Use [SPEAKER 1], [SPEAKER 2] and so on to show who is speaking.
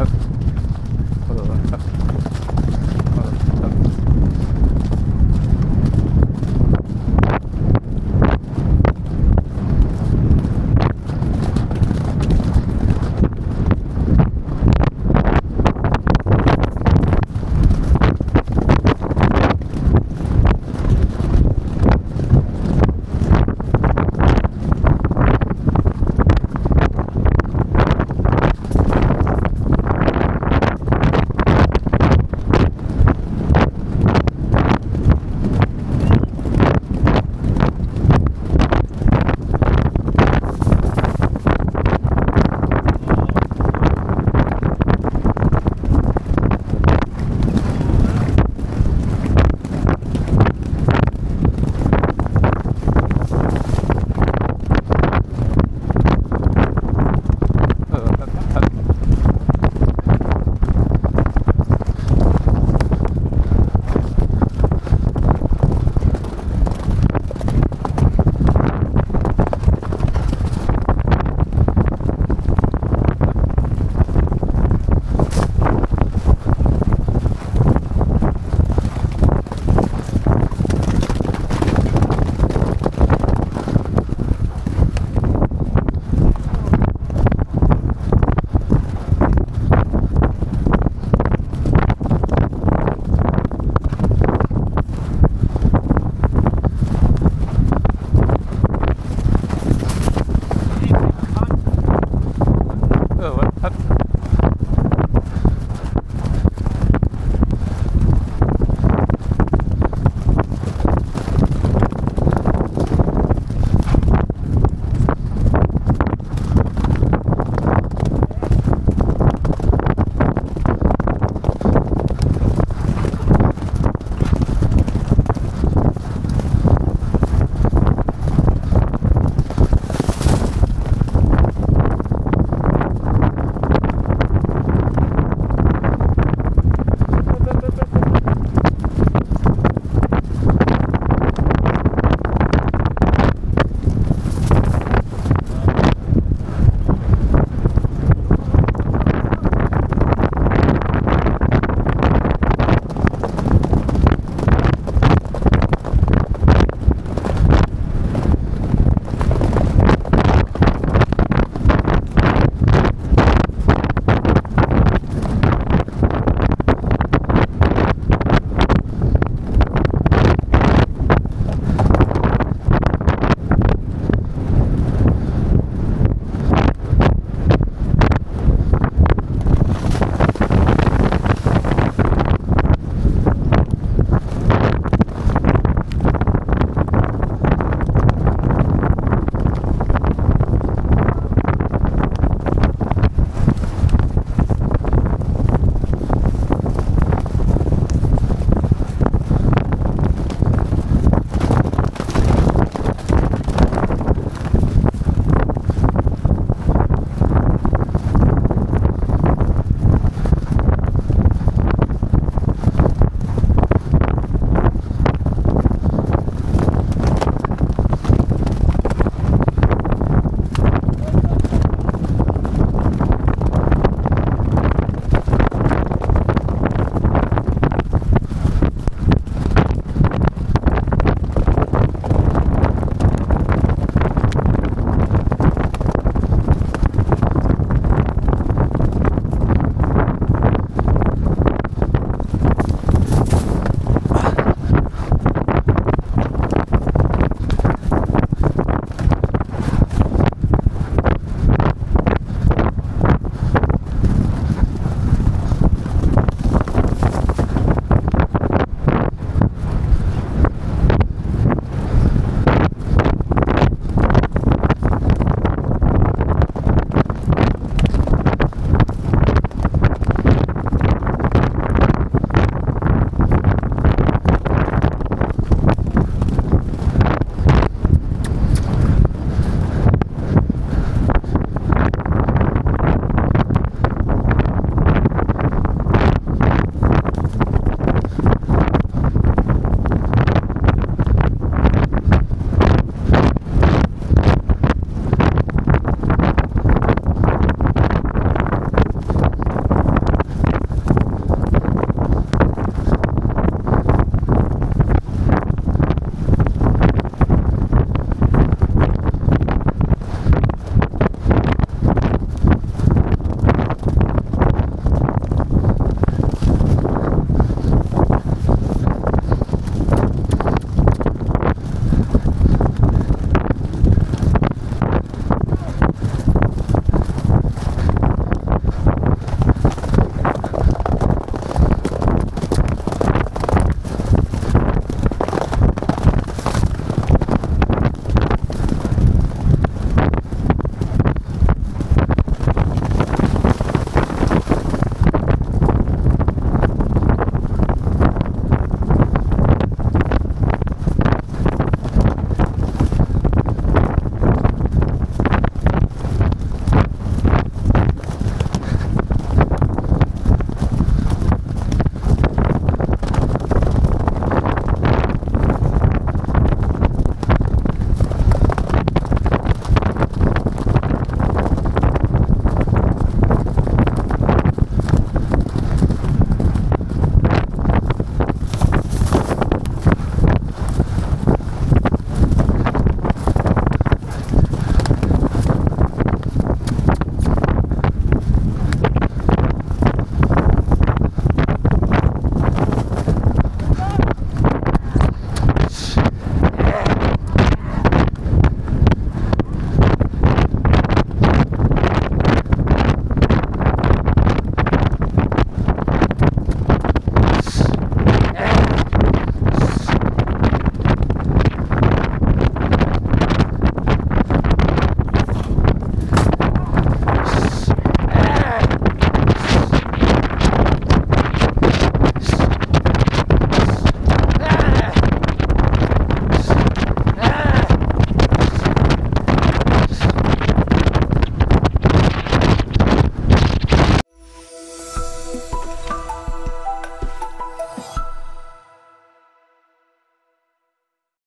[SPEAKER 1] Oh.